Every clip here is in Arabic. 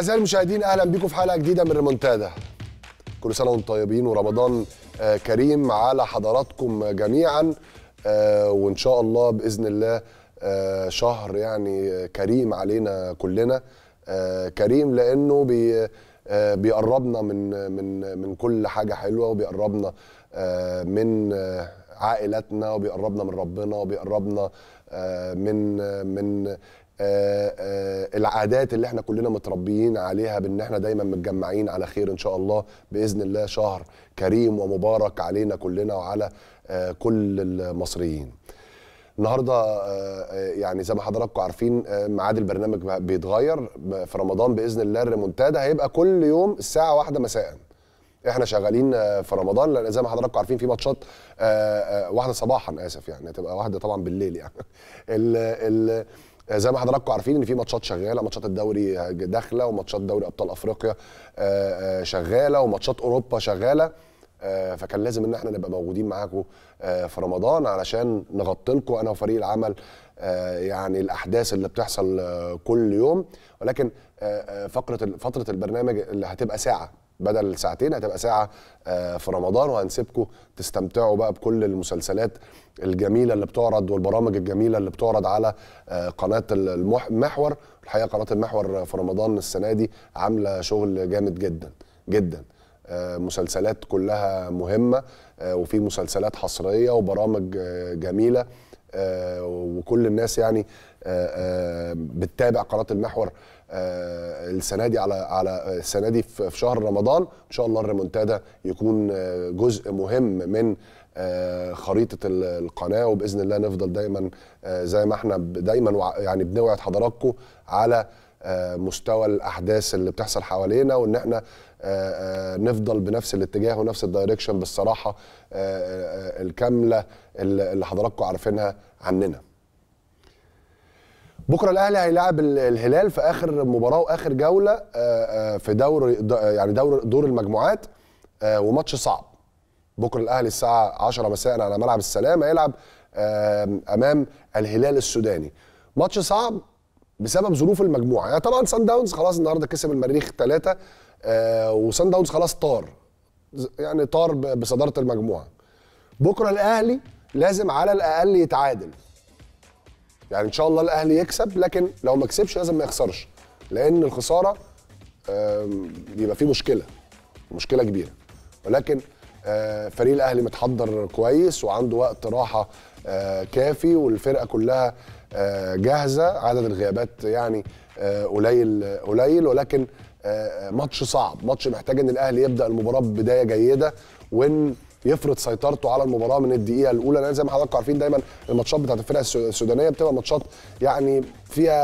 أعزائي المشاهدين أهلا بكم في حلقة جديدة من ريمونتادا. كل سنة وأنتم طيبين ورمضان آه، كريم على حضراتكم جميعا. آه، وإن شاء الله بإذن الله آه، شهر يعني كريم علينا كلنا. كريم لأنه بي بيقربنا من من من كل حاجة حلوة وبيقربنا من عائلاتنا وبيقربنا من ربنا وبيقربنا من من العادات اللي إحنا كلنا متربيين عليها بان إحنا دايما متجمعين على خير إن شاء الله بإذن الله شهر كريم ومبارك علينا كلنا وعلى آه، كل المصريين. النهارده آه، آه، يعني زي ما حضراتكم عارفين آه، ميعاد البرنامج بيتغير في رمضان بإذن الله الريمونتادا هيبقى كل يوم الساعة واحدة مساء. إحنا شغالين آه، في رمضان لأن زي ما حضراتكم عارفين في ماتشات آه، آه، واحدة صباحا آسف يعني هتبقى واحدة طبعا بالليل يعني ال ال آه، زي ما حضراتكم عارفين إن في ماتشات شغالة ماتشات الدوري داخلة وماتشات دوري أبطال أفريقيا آه، آه، شغالة وماتشات أوروبا شغالة. آه، فكان لازم إن إحنا نبقى موجودين معاكم في رمضان علشان نغطي لكم أنا وفريق العمل يعني الأحداث اللي بتحصل كل يوم. ولكن فقرة فتره البرنامج اللي هتبقى ساعة بدل ساعتين هتبقى ساعة آه، في رمضان وهنسيبكم تستمتعوا بقى بكل المسلسلات الجميلة اللي بتعرض والبرامج الجميلة اللي بتعرض على آه، قناة المح- المحور الحقيقة قناة المحور في رمضان السنة دي عاملة شغل جامد جدا جدا. آه، مسلسلات كلها مهمة وفي مسلسلات حصرية وبرامج جميلة وكل الناس يعني بتتابع قناة المحور السنة دي على على السنة دي في شهر رمضان. إن شاء الله الريمونتادا يكون آه، جزء مهم من آه، خريطة ال- القناة. وبإذن الله نفضل دايما آه، زي ما إحنا دايما يعني بنوعد حضراتكم على آه، مستوى الأحداث اللي بتحصل حوالينا. وإن إحنا آه، آه، نفضل بنفس الاتجاه ونفس الدايركشن بالصراحة آه، آه، الكاملة اللي حضراتكم عارفينها عننا. بكرة الأهلي هيلاعب ال- الهلال في آخر مباراة وآخر جولة آه، آه، في دور يعني دور دور المجموعات آه، وماتش صعب. بكرة الأهلي الساعة 10 مساء على ملعب السلام هيلعب أمام الهلال السوداني. ماتش صعب بسبب ظروف المجموعة. يعني طبعا سان داونز خلاص النهارده كسب المريخ ثلاثة وسان داونز خلاص طار. يعني طار بصدارة المجموعة. بكرة الأهلي لازم على الأقل يتعادل. يعني إن شاء الله الأهلي يكسب لكن لو ما كسبش لازم ما يخسرش. لأن الخسارة بيبقى فيه مشكلة مشكلة كبيرة. ولكن آه، فريق الأهلي متحضر كويس وعنده وقت راحة آه، كافي والفرقة كلها آه، جاهزة. عدد الغيابات يعني قليل قليل. ولكن ماتش صعب. ماتش محتاج إن الأهلي يبدأ المباراة ببداية جيدة وإن يفرض سيطرته على المباراة من الدقيقة الأولى. لأن زي ما حضراتكم عارفين دايما الماتشات بتاعت الفرق السو- السودانية بتبقى ماتشات يعني فيها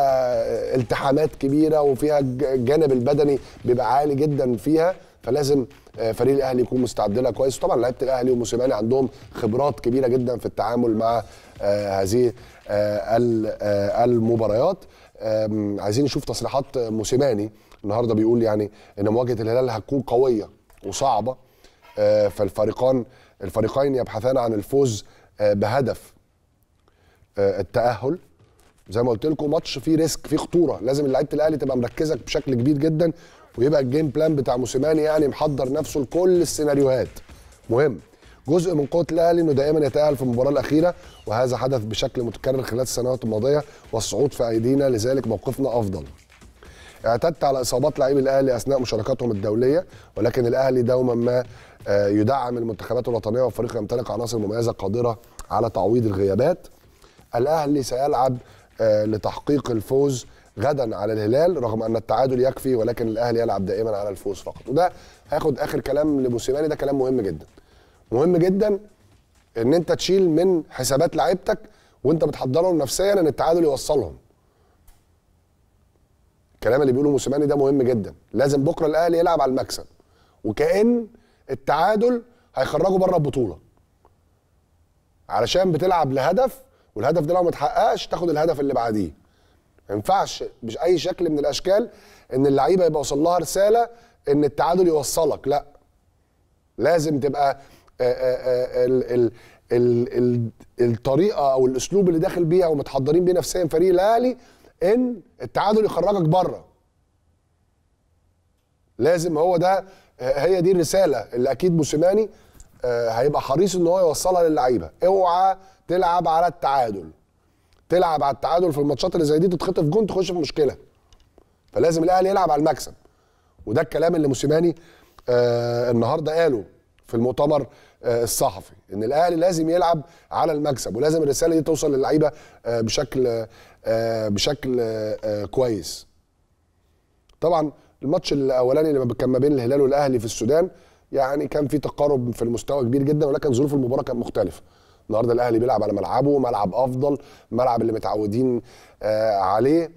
التحامات كبيرة وفيها الج- الجانب البدني بيبقى عالي جدا فيها. فلازم آه، فريق الأهلي يكون مستعد لها كويس. طبعا لعيبة الأهلي وموسيماني عندهم خبرات كبيرة جدا في التعامل مع آه، هذه آه، ال- المباريات. عايزين نشوف تصريحات موسيماني. النهارده بيقول يعني إن مواجهة الهلال هتكون قوية وصعبة. فالفريقان الفريقين يبحثان عن الفوز آه، بهدف آه، التأهل. زي ما قلت لكم ماتش فيه risk فيه خطورة. لازم لعيبه الأهلي تبقى مركزة بشكل كبير جدا ويبقى ال game plan بتاع موسيماني يعني محضر نفسه لكل السيناريوهات. مهم. جزء من قوة الأهلي إنه دائما يتأهل في المباراة الأخيرة وهذا حدث بشكل متكرر خلال السنوات الماضية والصعود في أيدينا لذلك موقفنا أفضل. اعتدت على إصابات لاعبي الأهلي أثناء مشاركاتهم الدولية ولكن الأهلي دوما ما آه، يدعم المنتخبات الوطنية والفريق يمتلك عناصر مميزة قادرة على تعويض الغيابات. الأهلي سيلعب آه، لتحقيق الفوز غدا على الهلال رغم أن التعادل يكفي ولكن الأهلي يلعب دائما على الفوز فقط. وده هاخد آخر كلام لموسيماني. ده كلام مهم جدا. مهم جدا إن أنت تشيل من حسابات لعيبتك وأنت بتحضرهم نفسيا إن التعادل يوصلهم. الكلام اللي بيقوله موسيماني ده مهم جدا. لازم بكرة الأهلي يلعب على المكسب. وكأن التعادل هيخرجه بره البطوله. علشان بتلعب لهدف والهدف ده لو ما اتحققش تاخد الهدف اللي بعديه. ما ينفعش باي شكل من الأشكال إن اللعيبة يبقى وصل لها رسالة إن التعادل يوصلك. لا. لازم تبقى آه، آه، آه، ال ال ال ال الطريقة أو الأسلوب اللي داخل بيها ومتحضرين بيه نفسيا فريق الأهلي إن التعادل يخرجك بره. لازم هو ده هي دي الرسالة اللي أكيد موسيماني آه، هيبقى حريص إن هو يوصلها للعيبة. اوعى تلعب على التعادل. تلعب على التعادل في الماتشات اللي زي دي تتخطف جون تخش في مشكلة. فلازم الأهلي يلعب على المكسب. وده الكلام اللي موسيماني آه النهارده قاله في المؤتمر آه الصحفي إن الأهلي لازم يلعب على المكسب ولازم الرسالة دي توصل للعيبة بشكل بشكل كويس. طبعا الماتش الاولاني اللي كان ما بين الهلال والاهلي في السودان يعني كان في تقارب في المستوى كبير جدا ولكن ظروف المباراة كانت مختلفة. النهارده الاهلي بيلعب على ملعبه ملعب أفضل ملعب اللي متعودين آه عليه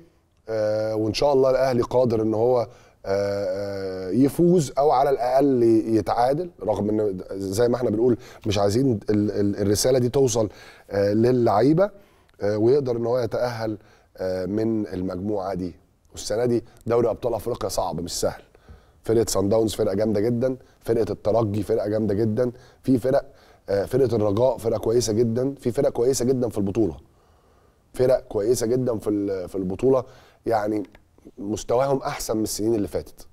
آه وإن شاء الله الأهلي قادر إن هو آه يفوز أو على الأقل يتعادل رغم إن زي ما إحنا بنقول مش عايزين الرسالة دي توصل آه للعيبة آه ويقدر إن هو يتأهل آه من المجموعة دي. والسنة دي دوري أبطال أفريقيا صعب مش سهل. فرقة سان داونز فرقة جامدة جدا فرقة الترجي فرقة جامدة جدا في فرق فرقة الرجاء فرقة كويسة جدا في فرق كويسة جدا في البطولة. فرق كويسة جدا في في البطولة. يعني مستواهم أحسن من السنين اللي فاتت.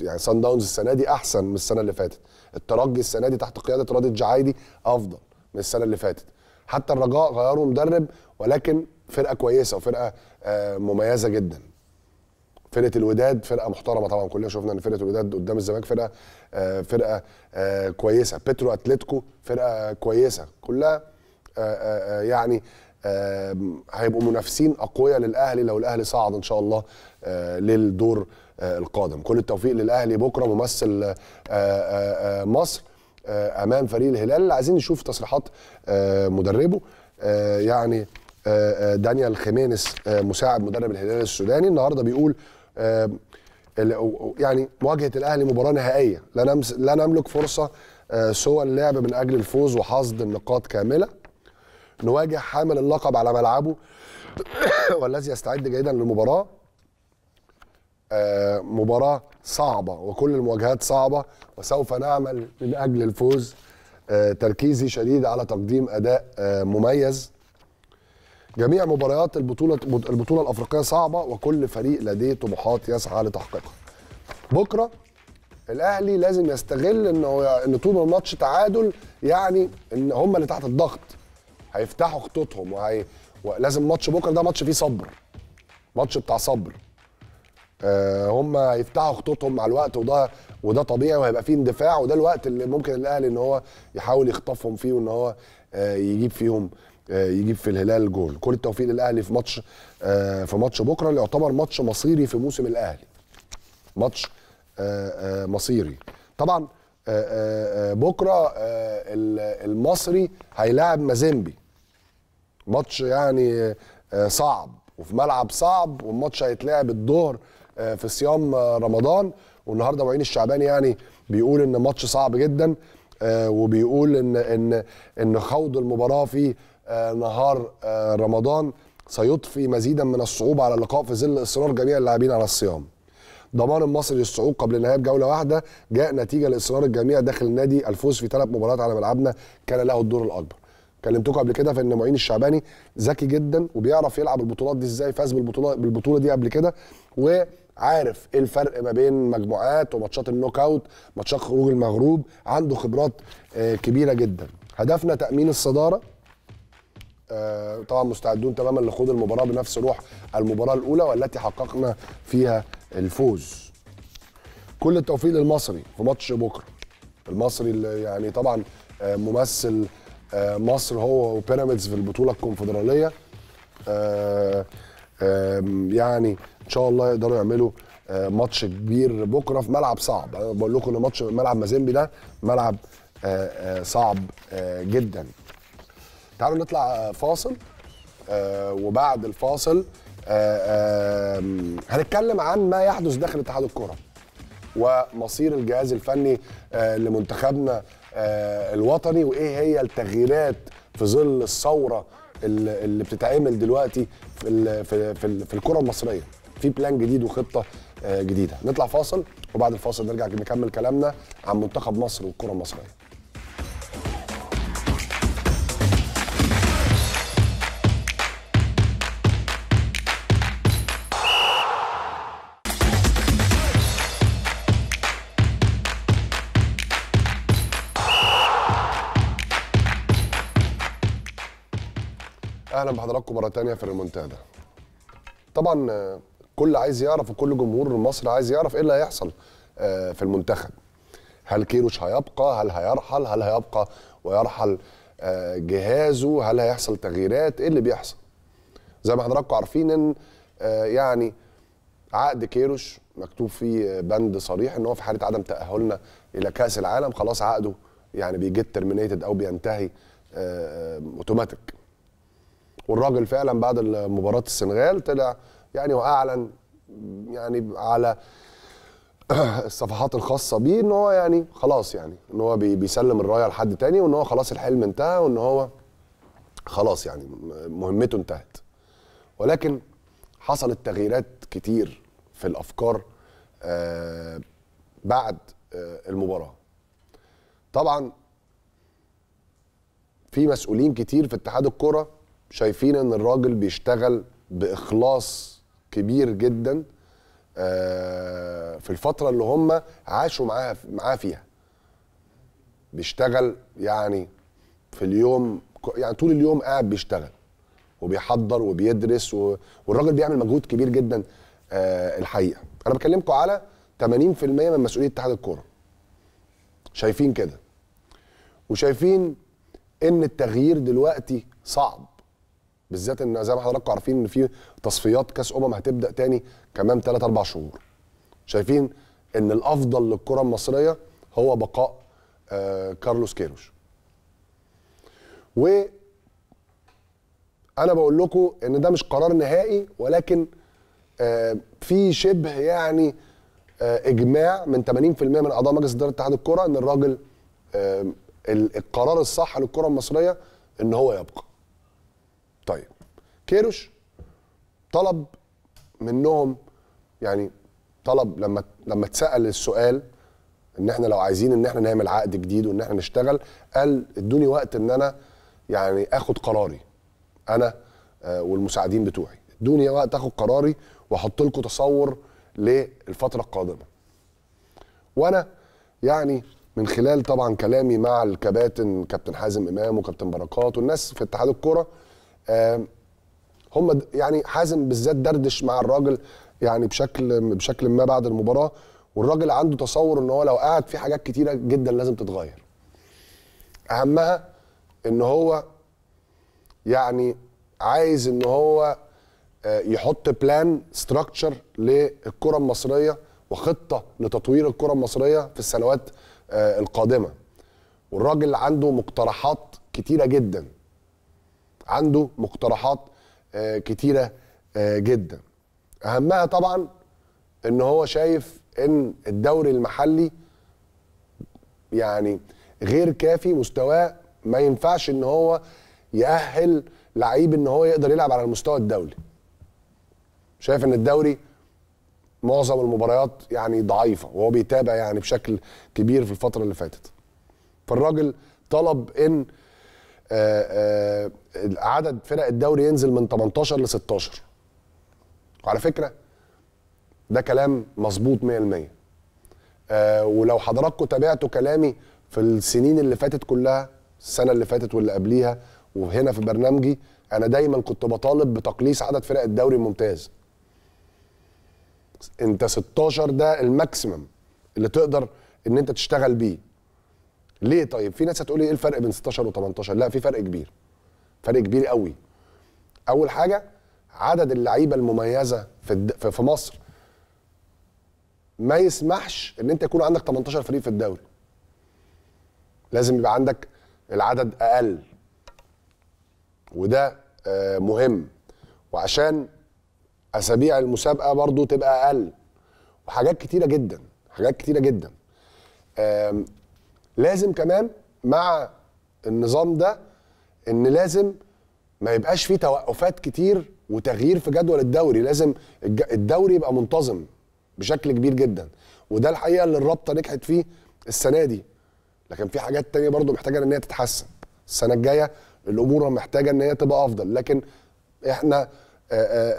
يعني سان داونز السنة دي أحسن من السنة اللي فاتت. الترجي السنة دي تحت قيادة رادة جعايدي أفضل من السنة اللي فاتت. حتى الرجاء غيروا مدرب ولكن فرقة كويسة وفرقة مميزة جدا. فرقة الوداد فرقة محترمة طبعا كلنا شفنا إن فرقة الوداد قدام الزمالك فرقة آه فرقة آه كويسة. بيترو أتلتيكو فرقة كويسة. كلها آه يعني هيبقوا منافسين أقوياء للأهلي لو الأهلي صعد إن شاء الله للدور القادم. كل التوفيق للأهلي بكرة ممثل مصر أمام فريق الهلال. عايزين نشوف تصريحات مدربه يعني دانيال خيمينيس مساعد مدرب الهلال السوداني. النهارده بيقول يعني مواجهه الأهلي مباراة نهائية. لا لا نملك فرصة سوى اللعب من أجل الفوز وحصد النقاط كاملة. نواجه حامل اللقب على ملعبه والذي يستعد جيدا للمباراة. مباراة صعبة وكل المواجهات صعبة وسوف نعمل من أجل الفوز تركيزي شديد على تقديم أداء مميز. جميع مباريات البطوله البطولة الأفريقية صعبة وكل فريق لديه طموحات يسعى لتحقيقها. بكرة الأهلي لازم يستغل إنه إن طول الماتش تعادل يعني إن هم اللي تحت الضغط هيفتحوا خطوطهم وهي ولازم ماتش بكرة ده ماتش فيه صبر. ماتش بتاع صبر. آه هم هيفتحوا خطوطهم مع الوقت وده وده طبيعي وهيبقى فيه اندفاع وده الوقت اللي ممكن الأهلي إن هو يحاول يخطفهم فيه وإن هو آه يجيب فيهم يجيب في الهلال جول. كل التوفيق للأهلي في ماتش في ماتش بكرة. اللي يعتبر ماتش مصيري في موسم الأهلي. ماتش مصيري. طبعا بكرة المصري هيلاعب مازيمبي. ماتش يعني صعب. وفي ملعب صعب والماتش هيتلعب الظهر في صيام رمضان. والنهاردة معين الشعباني يعني بيقول إن ماتش صعب جدا وبيقول إن إن إن خوض المباراة فيه آه نهار آه رمضان سيضفي مزيدا من الصعوبة على اللقاء في ظل إصرار جميع اللاعبين على الصيام. ضمان المصري للصعود قبل نهاية جولة واحدة جاء نتيجة لإصرار الجميع داخل النادي الفوز في ثلاث مباريات على ملعبنا كان له الدور الأكبر. كلمتكم قبل كده في إن معين الشعباني ذكي جدا وبيعرف يلعب البطولات دي إزاي فاز بالبطوله بالبطولة دي قبل كده وعارف إيه الفرق ما بين مجموعات وماتشات النوك أوت ماتشات خروج المغلوب عنده خبرات آه كبيرة جدا. هدفنا تأمين الصدارة آه طبعا مستعدون تماما لخوض المباراة بنفس روح المباراة الأولى والتي حققنا فيها الفوز. كل التوفيق للمصري في ماتش بكرة. المصري اللي يعني طبعا آه ممثل آه مصر هو وبيراميدز في البطولة الكونفدرالية. يعني إن شاء الله يقدروا يعملوا ماتش كبير بكرة في ملعب صعب، أنا بقول لكم إن ماتش ملعب مازيمبي ده ملعب صعب جدا. تعالوا نطلع فاصل. آه وبعد الفاصل آه آه هنتكلم عن ما يحدث داخل اتحاد الكره ومصير الجهاز الفني لمنتخبنا الوطني وإيه هي التغييرات في ظل الثورة اللي بتتعمل دلوقتي في في في, في الكره المصرية. في بلان جديد وخطة جديدة. نطلع فاصل وبعد الفاصل نرجع نكمل كلامنا عن منتخب مصر والكره المصرية. أهلا بحضراتكم مرة تانية في المنتدى طبعا كل عايز يعرف وكل جمهور مصر عايز يعرف إيه اللي هيحصل آه، في المنتخب. هل كيروش هيبقى؟ هل هيرحل؟ هل هيبقى ويرحل آه، جهازه؟ هل هيحصل تغييرات؟ إيه اللي بيحصل؟ زي ما حضراتكم عارفين إن آه، يعني عقد كيروش مكتوب فيه بند صريح إن هو في حالة عدم تأهلنا إلى كأس العالم خلاص عقده يعني بي get terminated أو بينتهي اوتوماتيك والراجل فعلا بعد مباراة السنغال طلع يعني وأعلن يعني على الصفحات الخاصة بيه إن هو يعني خلاص يعني إن هو بي- بيسلم الراية لحد تاني وإن هو خلاص الحلم انتهى وإن هو خلاص يعني مهمته انتهت. ولكن حصلت تغييرات كتير في الأفكار آه، بعد آه، المباراة. طبعا في مسؤولين كتير في اتحاد الكرة شايفين إن الراجل بيشتغل بإخلاص كبير جدا آه، في الفترة اللي هم عاشوا معاها معاه فيها. بيشتغل يعني في اليوم يعني طول اليوم قاعد بيشتغل وبيحضر وبيدرس. والراجل بيعمل مجهود كبير جدا آه الحقيقة. أنا بكلمكم على 80% من مسؤولية اتحاد الكورة. شايفين كده. وشايفين إن التغيير دلوقتي صعب. بالذات إن زي ما حضراتكم عارفين إن في تصفيات كأس أمم هتبدأ تاني كمان 3 4 شهور شايفين إن الأفضل للكرة المصرية هو بقاء آه كارلوس كيروش و أنا بقول لكم إن ده مش قرار نهائي ولكن آه، في شبه يعني آه، إجماع من 80% من أعضاء مجلس إدارة اتحاد الكرة إن الراجل آه، ال- القرار الصح للكرة المصرية إن هو يبقى. طيب. كيروش طلب منهم يعني طلب لما لما اتسأل السؤال إن إحنا لو عايزين إن إحنا نعمل عقد جديد وإن إحنا نشتغل قال إدوني وقت إن أنا يعني آخد قراري أنا آه، والمساعدين بتوعي. إدوني وقت آخد قراري وأحط لكم تصور للفترة القادمة. وأنا يعني من خلال طبعا كلامي مع الكباتن كابتن حازم إمام وكابتن بركات والناس في اتحاد الكورة هم يعني حازم بالذات دردش مع الراجل يعني بشكل بشكل ما بعد المباراة والراجل عنده تصور إن هو لو قعد في حاجات كتيرة جدا لازم تتغير. أهمها إن هو يعني عايز إن هو آه، يحط plan structure للكرة المصرية وخطة لتطوير الكرة المصرية في السنوات آه، القادمة. والراجل عنده مقترحات كتيرة جدا. عنده مقترحات آه، كتيرة آه، جدا. أهمها طبعا إن هو شايف إن الدوري المحلي يعني غير كافي مستواه ما ينفعش إن هو يأهل لعيب إن هو يقدر يلعب على المستوى الدولي. شايف إن الدوري معظم المباريات يعني ضعيفة وهو بيتابع يعني بشكل كبير في الفترة اللي فاتت. فالراجل طلب إن عدد فرق الدوري ينزل من 18 ل 16 وعلى فكرة ده كلام مظبوط 100% آه، ولو حضراتكم تابعتوا كلامي في السنين اللي فاتت كلها السنة اللي فاتت واللي قبليها وهنا في برنامجي أنا دايما كنت بطالب بتقليص عدد فرق الدوري الممتاز انت 16 ده الماكسيمم اللي تقدر إن أنت تشتغل بيه. ليه؟ طيب في ناس هتقولي إيه الفرق بين 16 و18 لا في فرق كبير. فرق كبير قوي. أول حاجة عدد اللعيبة المميزة في الد... في- مصر ما يسمحش إن أنت يكون عندك 18 فريق في الدوري. لازم يبقى عندك العدد أقل. وده آه، مهم. وعشان أسابيع المسابقة برضو تبقى أقل. وحاجات كتيرة جدا حاجات كتيرة جدا. لازم كمان مع النظام ده إن لازم ما يبقاش فيه توقفات كتير وتغيير في جدول الدوري. لازم الدوري يبقى منتظم بشكل كبير جدا. وده الحقيقة اللي الرابطة نجحت فيه السنة دي. لكن في حاجات تانية برضو محتاجة إن هي تتحسن. السنة الجاية الأمور محتاجة إن هي تبقى أفضل. لكن إحنا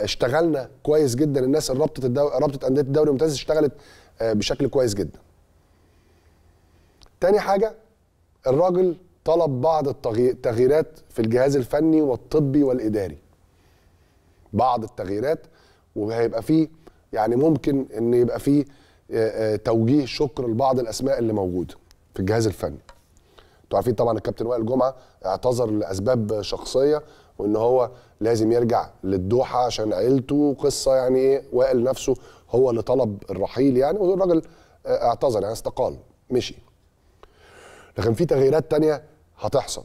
اشتغلنا كويس جدا. الناس رابطة الدو... رابطة أندية الدوري الممتاز اشتغلت بشكل كويس جدا. تاني حاجة الراجل طلب بعض التغي- التغييرات في الجهاز الفني والطبي والإداري. بعض التغييرات وهيبقى فيه يعني ممكن إن يبقى فيه توجيه شكر لبعض الأسماء اللي موجودة في الجهاز الفني. أنتوا عارفين طبعا الكابتن وائل جمعة اعتذر لأسباب شخصية وإن هو لازم يرجع للدوحة عشان عيلته قصه يعني إيه وائل نفسه هو اللي طلب الرحيل يعني والراجل اعتذر يعني استقال مشي. لكن في تغييرات تانية هتحصل.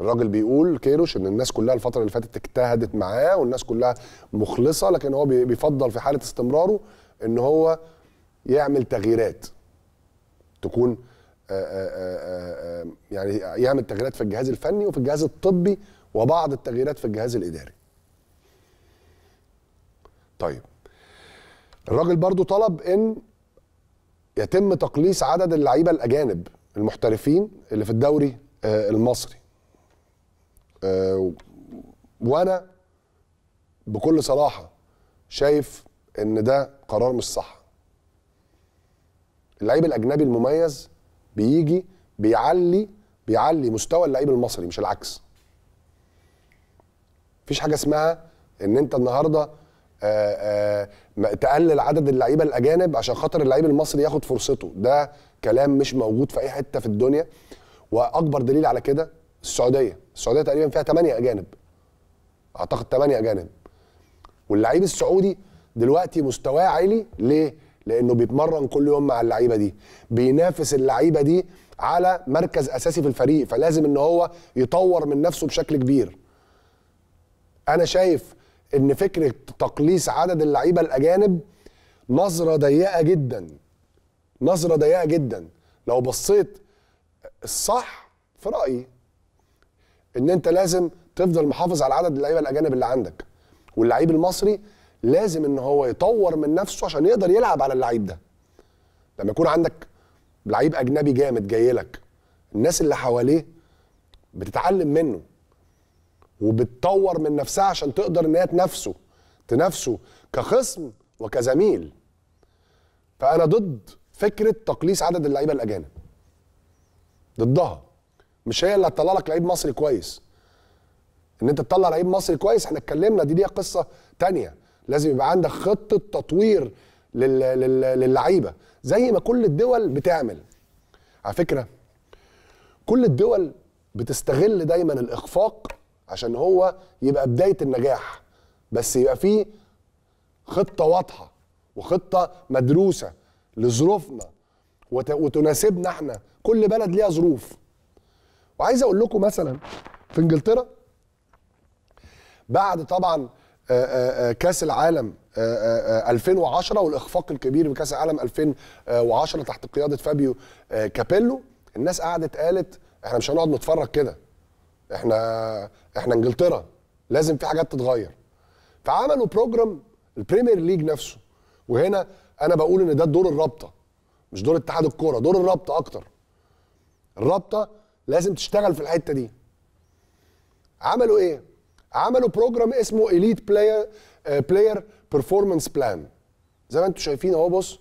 الراجل بيقول كيروش إن الناس كلها الفترة اللي فاتت اجتهدت معاه والناس كلها مخلصة لكن هو بي- بيفضل في حالة استمراره إن هو يعمل تغييرات. تكون آآ آآ آآ يعني يعمل تغييرات في الجهاز الفني وفي الجهاز الطبي وبعض التغييرات في الجهاز الإداري. طيب. الراجل برضو طلب إن يتم تقليص عدد اللعيبة الأجانب المحترفين اللي في الدوري آه، المصري. آه، وأنا بكل صراحة شايف إن ده قرار مش صح. اللعيب الأجنبي المميز بيجي بيعلي بيعلي مستوى اللعيب المصري مش العكس مفيش حاجة اسمها إن أنت النهارده تقلل عدد اللعيبة الأجانب عشان خاطر اللعيب المصري ياخد فرصته. ده كلام مش موجود في أي حتة في الدنيا. وأكبر دليل على كده السعودية. السعودية تقريبا فيها 8 أجانب. أعتقد 8 أجانب. واللعيب السعودي دلوقتي مستواه عالي. ليه؟ لأنه بيتمرن كل يوم مع اللعيبة دي. بينافس اللعيبة دي على مركز أساسي في الفريق. فلازم إن هو يطور من نفسه بشكل كبير. أنا شايف إن فكرة تقليص عدد اللعيبة الأجانب نظرة ضيقة جدا. نظرة ضيقة جدا. لو بصيت الصح في رأيي إن أنت لازم تفضل محافظ على عدد اللعيبة الأجانب اللي عندك. واللعيب المصري لازم إن هو يطور من نفسه عشان يقدر يلعب على اللعيب ده. لما يكون عندك لعيب أجنبي جامد جاي لك الناس اللي حواليه بتتعلم منه. وبتطور من نفسها عشان تقدر إن هي تنافسه تنافسه كخصم وكزميل. فأنا ضد فكرة تقليص عدد اللعيبة الأجانب. ضدها. مش هي اللي هتطلع لك لعيب مصري كويس. إن أنت تطلع لعيب مصري كويس إحنا اتكلمنا دي ليها قصة تانية. لازم يبقى عندك خطة تطوير لل... لل... للعيبة زي ما كل الدول بتعمل. على فكرة كل الدول بتستغل دايما الإخفاق عشان هو يبقى بداية النجاح. بس يبقى فيه خطة واضحة وخطة مدروسة لظروفنا وت... وتناسبنا إحنا. كل بلد ليها ظروف. وعايز أقول لكم مثلا في إنجلترا بعد طبعا كأس العالم آه، آه، آه، 2010 والإخفاق الكبير بكأس العالم 2010 تحت قيادة فابيو كابيلو الناس قعدت قالت إحنا مش هنقعد نتفرج كده. إحنا إحنا انجلترا لازم في حاجات تتغير. فعملوا program ال Premier League نفسه. وهنا أنا بقول إن ده دور الرابطة مش دور اتحاد الكورة دور الرابطة أكتر. الرابطة لازم تشتغل في الحتة دي. عملوا إيه؟ عملوا program اسمه Elite Player Player Performance Plan زي ما أنتم شايفين أهو بص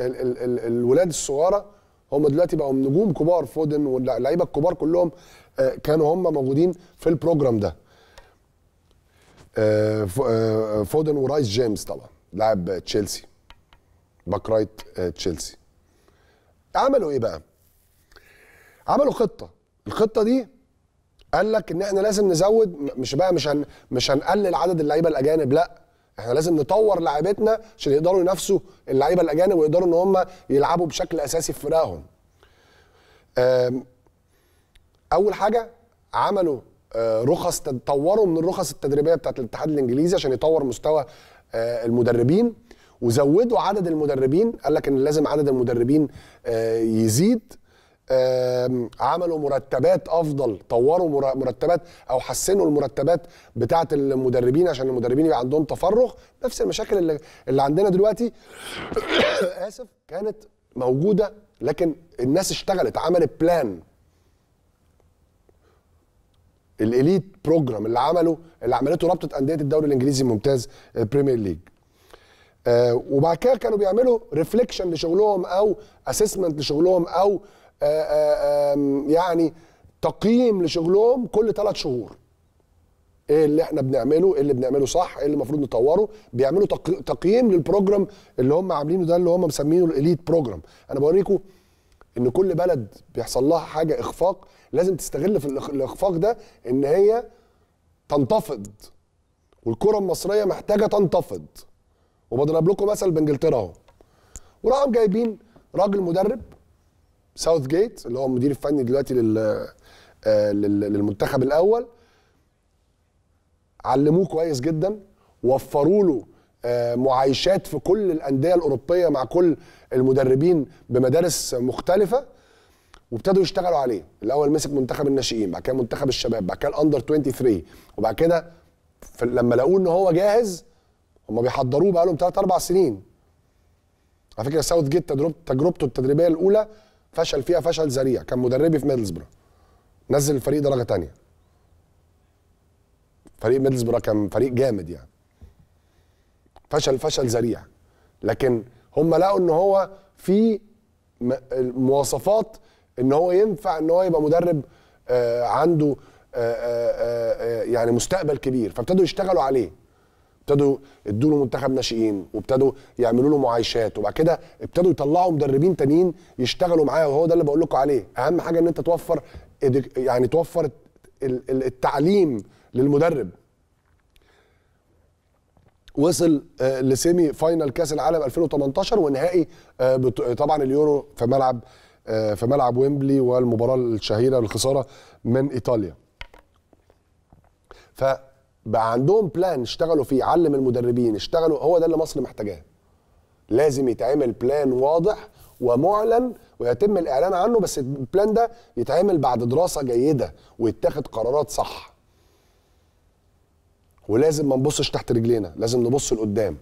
ال ال ال الولاد الصغيرة هم دلوقتي بقوا نجوم كبار فودن واللعيبة الكبار كلهم آه، كانوا هم موجودين في ال program ده. آه، ف- آه، فودن وريس جيمس طبعا لاعب تشيلسي back right تشيلسي. عملوا إيه بقى؟ عملوا خطة. الخطة دي قال لك إن إحنا لازم نزود مش بقى مش هن مش هنقلل عدد اللعيبة الأجانب لأ. إحنا لازم نطور لعيبتنا عشان يقدروا ينافسوا اللعيبة الأجانب ويقدروا إن هم يلعبوا بشكل أساسي في فرقهم. أول حاجة عملوا آه، رخص طوروا من الرخص التدريبية بتاعت الاتحاد الإنجليزي عشان يطور مستوى آه، المدربين وزودوا عدد المدربين. قال لك إن لازم عدد المدربين آه، يزيد. عملوا مرتبات أفضل طوروا مر- مرتبات أو حسنوا المرتبات بتاعة المدربين عشان المدربين يبقى عندهم تفرغ. نفس المشاكل اللي, اللي عندنا دلوقتي. آسف كانت موجودة لكن الناس اشتغلت عملت بلان ال elite program اللي عمله اللي عملته رابطة أندية الدوري الإنجليزي الممتاز ال Premier League آه وبعد كده كانوا بيعملوا reflection لشغلهم أو assessment لشغلهم أو آه، آه، يعني تقييم لشغلهم كل ثلاث شهور. إيه اللي إحنا بنعمله؟ إيه اللي بنعمله صح؟ إيه اللي المفروض نطوره؟ بيعملوا تق- تقييم لل program اللي هم عاملينه ده اللي هم مسمينه ال elite program أنا بوريكم إن كل بلد بيحصل لها حاجة إخفاق لازم تستغل في الإخفاق ده إن هي تنتفض. والكرة المصرية محتاجة تنتفض. وبضرب لكم مثل بإنجلترا أهو. وراهم جايبين راجل مدرب ساوث جيت اللي هو المدير الفني دلوقتي لل آه، لل- للمنتخب الأول علموه كويس جدا وفروا له آه، معايشات في كل الأندية الأوروبية مع كل المدربين بمدارس مختلفة وابتدوا يشتغلوا عليه. الأول مسك منتخب الناشئين بعد كده منتخب الشباب بعد كده الأندر 23 وبعد كده لما لقوه إن هو جاهز هم بيحضروه بقى لهم 3 4 سنين. على فكرة ساوث جيت تجربته التدريبية الأولى فشل فيها فشل ذريع. كان مدربي في ميدلسبرا نزل الفريق درجة تانية. فريق ميدلسبرا كان فريق جامد يعني. فشل فشل ذريع. لكن هم لقوا إن هو في مواصفات إن هو ينفع إن هو يبقى مدرب آه، عنده آه، آه، يعني مستقبل كبير. فابتدوا يشتغلوا عليه. ابتدوا يدوا له منتخب ناشئين وابتدوا يعملوا له معايشات وبعد كده ابتدوا يطلعوا مدربين تانيين يشتغلوا معاه وهو ده اللي بقول لكم عليه. أهم حاجة إن أنت توفر يعني توفر ال- ال- التعليم للمدرب. وصل آه، ل semi final كأس العالم 2018 ونهائي آه، طبعا اليورو في ملعب آه، في ملعب ويمبلي والمباراة الشهيرة الخساره من إيطاليا. فبقى عندهم plan اشتغلوا فيه على المدربين اشتغلوا هو ده اللي مصر محتاجاه. لازم يتعمل plan واضح ومعلن ويتم الإعلان عنه بس ال plan ده يتعمل بعد دراسة جيدة ويتخذ قرارات صح. ولازم ما نبصش تحت رجلينا لازم نبص لقدام.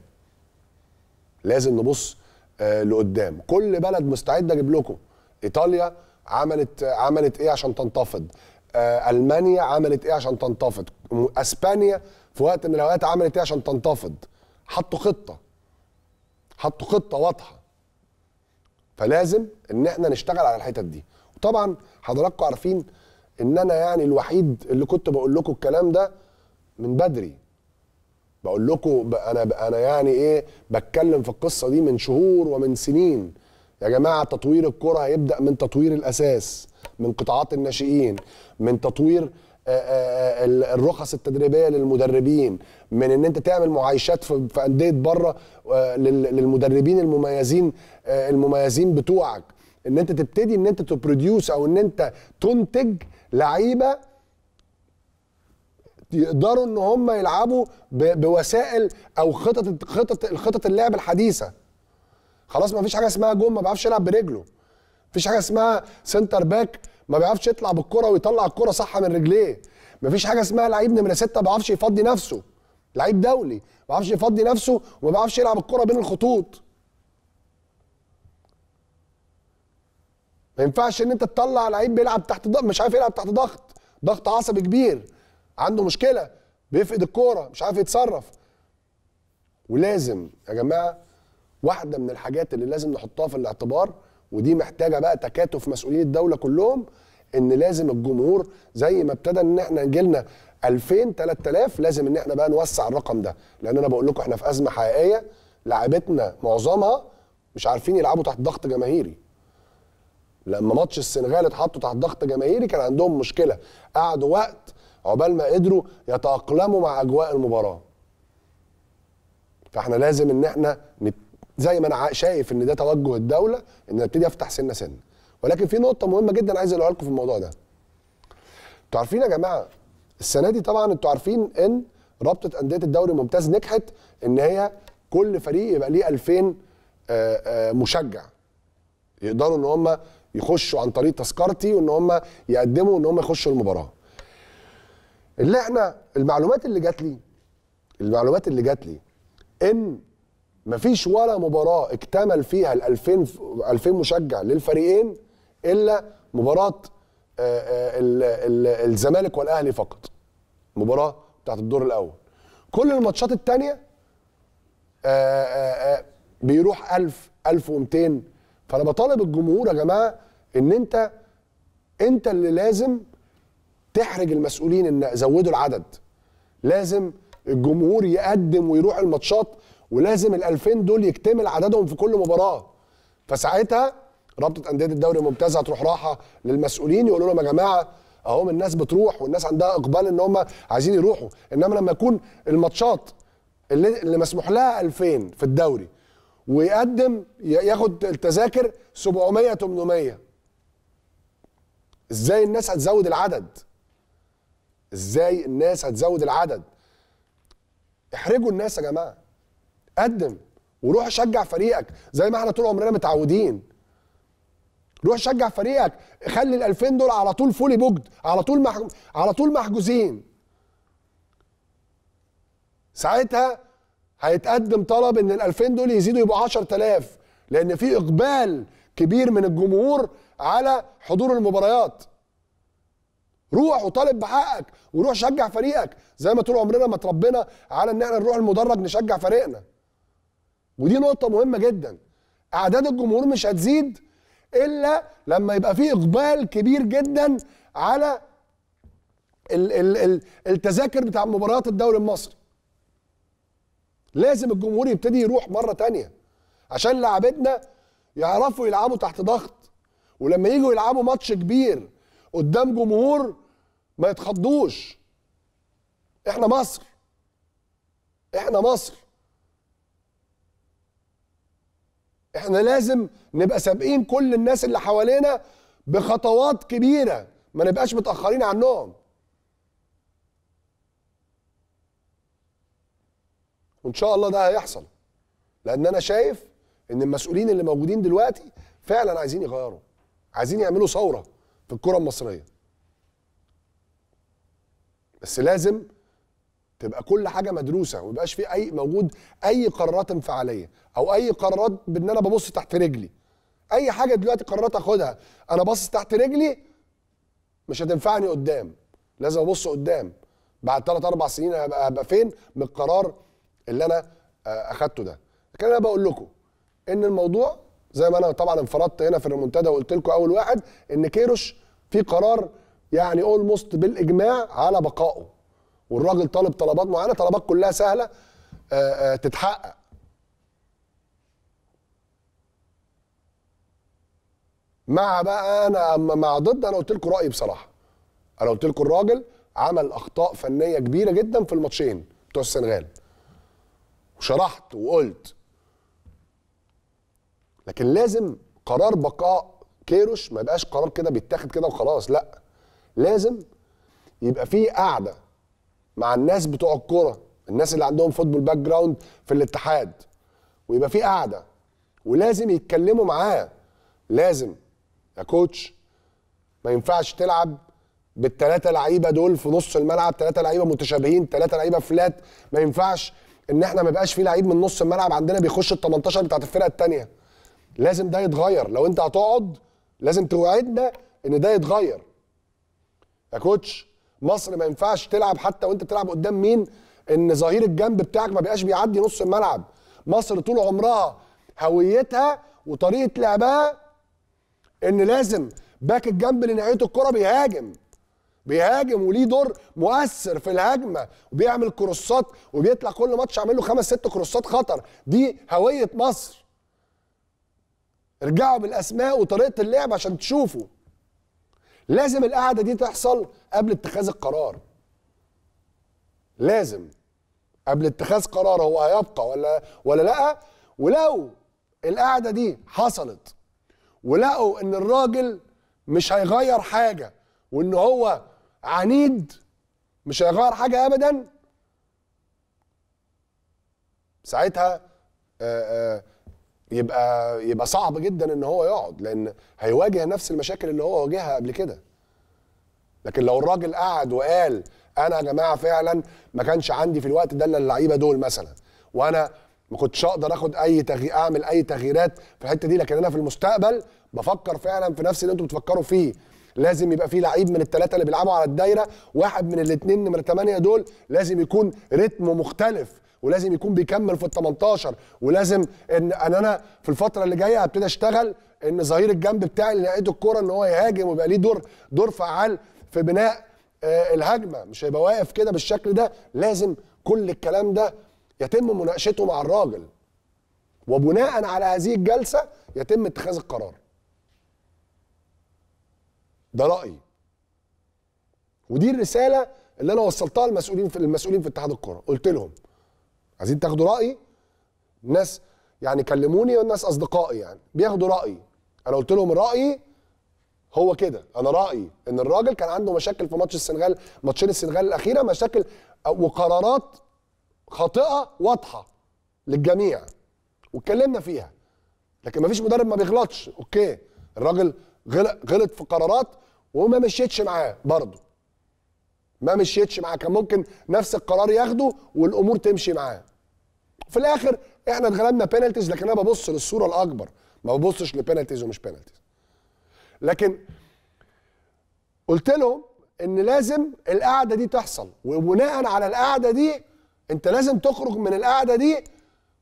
لازم نبص آه لقدام. كل بلد مستعد أجيب لكم. إيطاليا عملت عملت إيه عشان تنتفض؟ ألمانيا عملت إيه عشان تنتفض؟ أسبانيا في وقت من الأوقات عملت إيه عشان تنتفض؟ حطوا خطة. حطوا خطة واضحة. فلازم إن إحنا نشتغل على الحتت دي. وطبعا حضراتكم عارفين إن أنا يعني الوحيد اللي كنت بقول لكم الكلام ده من بدري. بقول لكم أنا أنا يعني إيه بتكلم في القصة دي من شهور ومن سنين. يا جماعة تطوير الكرة هيبدأ من تطوير الأساس. من قطاعات الناشئين من تطوير آه، آه، ال- الرخص التدريبية للمدربين من إن أنت تعمل معايشات في أندية برة آه، لل- للمدربين المميزين المميزين بتوعك. إن أنت تبتدي إن أنت ت produce أو إن أنت تنتج لعيبة يقدروا إن هم يلعبوا بوسائل أو خطط خطط الخطط اللعب الحديثة. خلاص ما فيش حاجة اسمها جون ما بيعرفش يلعب برجله. مفيش حاجة اسمها centre back ما بيعرفش يطلع بالكرة ويطلع الكرة صح من رجليه. مفيش حاجة اسمها لعيب نمره ستة ما بيعرفش يفضي نفسه. لعيب دولي ما بيعرفش يفضي نفسه وما بيعرفش يلعب الكرة بين الخطوط. ما ينفعش ان انت تطلع لعيب بيلعب تحت ضغط مش عارف يلعب تحت ضغط. ضغط عصبي كبير. عنده مشكلة. بيفقد الكورة مش عارف يتصرف. ولازم يا جماعة واحدة من الحاجات اللي لازم نحطها في الاعتبار ودي محتاجة بقى تكاتف مسؤولين الدولة كلهم إن لازم الجمهور زي ما ابتدى إن إحنا نجيلنا 2000 3000 لازم إن إحنا بقى نوسع الرقم ده. لأن أنا بقول لكم إحنا في أزمة حقيقية لاعبتنا معظمها مش عارفين يلعبوا تحت ضغط جماهيري. لما ماتش السنغال اتحطوا تحت ضغط جماهيري كان عندهم مشكلة. قعدوا وقت عقبال ما قدروا يتأقلموا مع أجواء المباراة. فإحنا لازم إن إحنا نت... زي ما أنا شايف ان ده توجه الدولة ان نبتدي افتح سنه سنه ولكن في نقطة مهمة جدا عايز اقولها لكم في الموضوع ده. أنتوا عارفين يا جماعة السنة دي طبعا أنتوا عارفين ان رابطة أندية الدوري الممتاز نجحت ان هي كل فريق يبقى ليه 2000 آه، آه، مشجع. يقدروا ان هم يخشوا عن طريق تذكرتي وان هم يقدموا ان هم يخشوا المباراة. اللي إحنا المعلومات اللي جات لي المعلومات اللي جات لي ان مفيش ولا مباراة اكتمل فيها ال 2000 ف- 2000 مشجع للفريقين إلا مباراة آه، آه، ال- ال- الزمالك والأهلي فقط. مباراة بتاعت الدور الأول. كل الماتشات الثانية بيروح 1000 1200 فأنا بطالب الجمهور يا جماعة إن أنت أنت اللي لازم تحرج المسؤولين إن زودوا العدد. لازم الجمهور يقدم ويروح الماتشات ولازم ال 2000 دول يكتمل عددهم في كل مباراة. فساعتها رابطة أندية الدوري الممتاز هتروح راحه للمسؤولين يقولوا لهم يا جماعة أهو الناس بتروح والناس عندها إقبال إن هم عايزين يروحوا. إنما لما يكون الماتشات اللي, اللي مسموح لها 2000 في الدوري ويقدم ياخد التذاكر 700 800 إزاي الناس هتزود العدد؟ إزاي الناس هتزود العدد؟ احرجوا الناس يا جماعة. قدم وروح شجع فريقك. زي ما إحنا طول عمرنا متعودين. روح شجع فريقك. خلي ال 2000 دول على طول فولي بوجد على طول مح... على طول محجوزين. ساعتها هيتقدم طلب إن ال 2000 دول يزيدوا يبقوا 10000 لأن في إقبال كبير من الجمهور على حضور المباريات. روح وطالب بحقك وروح شجع فريقك. زي ما طول عمرنا ما تربينا على إن إحنا نروح المدرج نشجع فريقنا. ودي نقطة مهمة جدا. أعداد الجمهور مش هتزيد إلا لما يبقى في إقبال كبير جدا على ال ال ال التذاكر بتاع مباريات الدوري المصري. لازم الجمهور يبتدي يروح مرة تانية عشان لاعبتنا يعرفوا يلعبوا تحت ضغط. ولما يجوا يلعبوا ماتش كبير قدام جمهور ما يتخضوش. إحنا مصر. إحنا مصر. إحنا لازم نبقى سابقين كل الناس اللي حوالينا بخطوات كبيرة. ما نبقاش متأخرين عنهم. وإن شاء الله ده هيحصل. لأن أنا شايف إن المسؤولين اللي موجودين دلوقتي فعلا عايزين يغيروا. عايزين يعملوا ثورة في الكرة المصرية. بس لازم تبقى كل حاجة مدروسة وما يبقاش في أي موجود أي قرارات انفعالية أو أي قرارات بإن أنا ببص تحت رجلي. أي حاجة دلوقتي قرارات أخدها أنا باصص تحت رجلي مش هتنفعني قدام. لازم أبص قدام. بعد ثلاث أربع سنين هبقى, هبقى فين؟ من القرار اللي أنا أخدته ده. لكن أنا بقول لكم إن الموضوع زي ما أنا طبعا انفردت هنا في الريمونتادا وقلت لكم أول واحد إن كيروش في قرار يعني اولموست بالإجماع على بقائه. والراجل طالب طلبات معينة طلبات كلها سهلة آآ آآ تتحقق. مع بقى أنا مع ضد أنا قلت لكم رأيي بصراحة. أنا قلت لكم الراجل عمل أخطاء فنية كبيرة جدا في الماتشين بتوع السنغال. وشرحت وقلت. لكن لازم قرار بقاء كيروش ما يبقاش قرار كده بيتاخد كده وخلاص لأ. لازم يبقى فيه قعده مع الناس بتوع الكورة الناس اللي عندهم football background في الاتحاد. ويبقى في قعده ولازم يتكلموا معاه. لازم يا كوتش ما ينفعش تلعب بالثلاثه لعيبة دول في نص الملعب ثلاثة لعيبة متشابهين ثلاثة لعيبة فلات ما ينفعش إن إحنا ما يبقاش في لعيب من نص الملعب عندنا بيخش ال 18 بتاعت الفرقة الثانية لازم ده يتغير. لو أنت هتقعد لازم توعدنا إن ده يتغير. يا كوتش مصر ما ينفعش تلعب حتى وانت بتلعب قدام مين؟ ان ظهير الجنب بتاعك ما بيبقاش بيعدي نص الملعب. مصر طول عمرها هويتها وطريقة لعبها ان لازم باك الجنب ناحيته الكرة بيهاجم. بيهاجم وليه دور مؤثر في الهجمة وبيعمل كروسات وبيطلع كل ماتش عامل له خمس ست كروسات خطر. دي هوية مصر. ارجعوا بالأسماء وطريقة اللعب عشان تشوفوا. لازم القعدة دي تحصل قبل اتخاذ القرار. لازم قبل اتخاذ قرار هو هيبقى ولا ولا لأ؟ ولو القعدة دي حصلت ولقوا إن الراجل مش هيغير حاجة وإن هو عنيد مش هيغير حاجة ابدا ساعتها آآ آآ يبقى يبقى صعب جدا إن هو يقعد لأن هيواجه نفس المشاكل اللي هو واجهها قبل كده. لكن لو الراجل قعد وقال أنا يا جماعة فعلا ما كانش عندي في الوقت ده إلا اللعيبة دول مثلا وأنا ما كنتش أقدر آخد أي تغيير أعمل أي تغييرات في الحتة دي لكن أنا في المستقبل بفكر فعلا في نفس اللي أنتم بتفكروا فيه. لازم يبقى في لعيب من الثلاثه اللي بيلعبوا على الدايرة واحد من الاثنين نمره 8 دول لازم يكون رتم مختلف ولازم يكون بيكمل في ال 18 ولازم ان إن أنا في الفترة اللي جاية هبتدي أشتغل إن ظهير الجنب بتاعي اللي نقيته الكورة إن هو يهاجم ويبقى ليه دور دور فعال في بناء آه الهجمة. مش هيبقى واقف كده بالشكل ده. لازم كل الكلام ده يتم مناقشته مع الراجل. وبناء على هذه الجلسة يتم اتخاذ القرار. ده رأيي. ودي الرسالة اللي أنا وصلتها للمسؤولين في المسؤولين في اتحاد الكورة. قلت لهم عايزين تاخدوا رأيي؟ الناس يعني كلموني والناس أصدقائي يعني. بياخدوا رأيي. أنا قلت لهم رأيي هو كده. أنا رأيي إن الراجل كان عنده مشاكل في ماتش السنغال ماتشين السنغال الأخيرة مشاكل وقرارات خاطئة واضحة للجميع. واتكلمنا فيها. لكن مفيش مدرب ما بيغلطش. okay. الراجل غلط في قرارات وما مشيتش معاه برضه. ما مشيتش معاه. كان ممكن نفس القرار ياخده والأمور تمشي معاه. في الآخر إحنا اتغلبنا penalties لكن أنا ببص للصورة الأكبر. ما ببصش ل penalties ومش penalties لكن قلت لهم إن لازم القعدة دي تحصل وبناء على القعدة دي أنت لازم تخرج من القعدة دي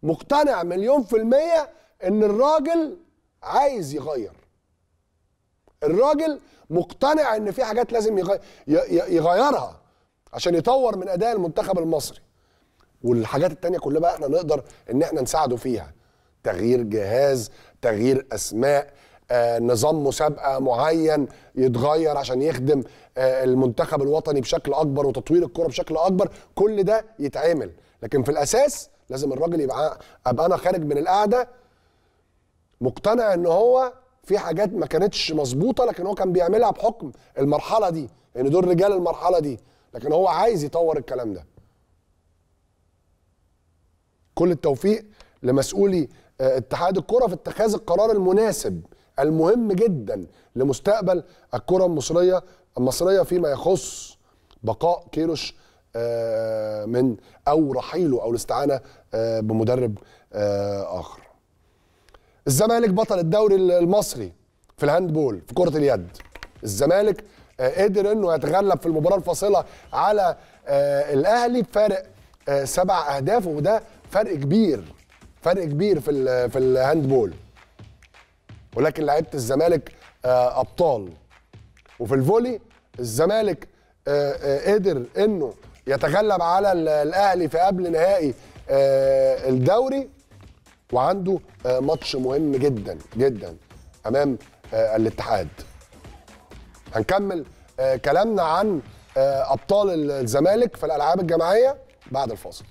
مقتنع مليون في المية إن الراجل عايز يغير. الراجل مقتنع إن في حاجات لازم يغيرها عشان يطور من أداء المنتخب المصري. والحاجات التانية كلها بقى إحنا نقدر إن إحنا نساعده فيها. تغيير جهاز تغيير أسماء نظام مسابقة معين يتغير عشان يخدم آه المنتخب الوطني بشكل أكبر وتطوير الكرة بشكل أكبر كل ده يتعمل. لكن في الأساس لازم الراجل يبقى أبقى أنا خارج من القعدة مقتنع إن هو في حاجات ما كانتش مظبوطة لكن هو كان بيعملها بحكم المرحلة دي يعني دول رجال المرحلة دي. لكن هو عايز يطور الكلام ده. كل التوفيق لمسؤولي اتحاد الكرة في اتخاذ القرار المناسب. المهم جدا لمستقبل الكرة المصرية المصرية فيما يخص بقاء كيروش من أو رحيله أو الاستعانة بمدرب آخر. الزمالك بطل الدوري المصري في ال handball في كرة اليد. الزمالك قدر إنه يتغلب في المباراة الفاصلة على الأهلي بفارق سبع أهداف وده فرق كبير فرق كبير في في ال handball. ولكن لعيبة الزمالك أبطال. وفي ال volley الزمالك قدر إنه يتغلب على الأهلي في قبل نهائي الدوري. وعنده ماتش مهم جدا جدا أمام الاتحاد. هنكمل كلامنا عن أبطال الزمالك في الألعاب الجماعية بعد الفاصل.